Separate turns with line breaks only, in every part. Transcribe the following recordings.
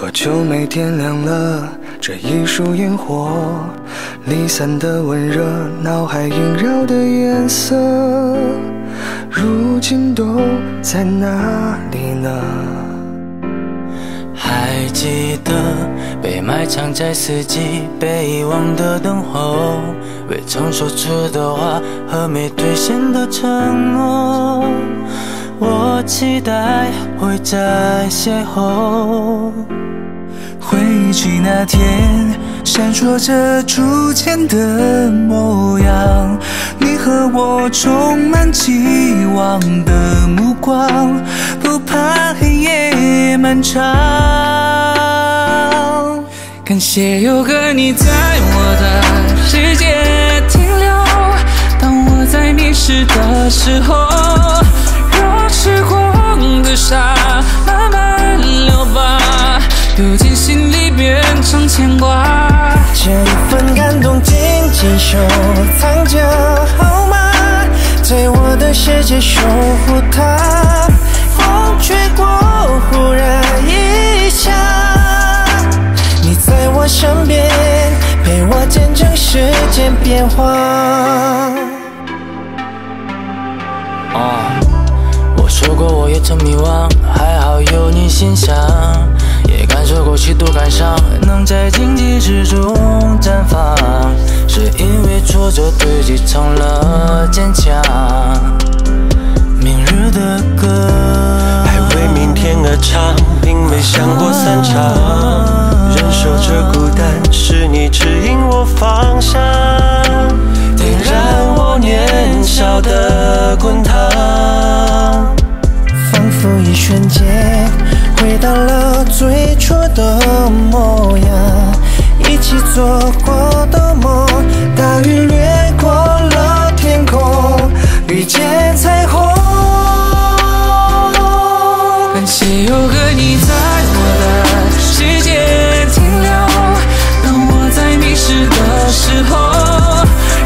多久没点亮了这一束烟火？离散的温热，脑海萦绕的颜色，如今都在哪里呢？
还记得被埋藏在四季被遗忘的等候，未曾说出的话和没兑现的承诺，我期待会再邂逅。回忆起那天，闪烁着初见的模样，你和我充满期望的目光，不怕黑夜漫长。感谢有个你在我的世界停留，当我在迷失的时候，牵挂，
这一份感动紧紧收藏着，好吗？在我的世界守护它。风吹过，忽然一下，你在我身边，陪我见证时间变化。
哦，我说过我也曾迷惘，还好有你欣赏。也感受过许多感伤，能在荆棘之中绽放，是因为挫折堆积成了坚强。明日的歌，
还为明天而唱，并没想过散场。忍受着孤单，是你指引我方向，点燃我年少的滚烫，
做过的梦
大雨掠过了天空遇见彩
虹。
感谢有个你在我的世界停留当我在迷失的时候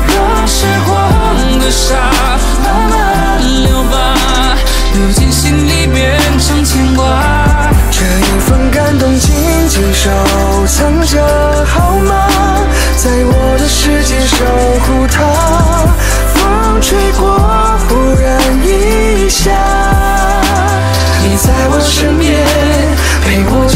让时光的沙慢慢流吧。流进心里变成牵挂。
这一份感动仅仅收藏着在我身边陪我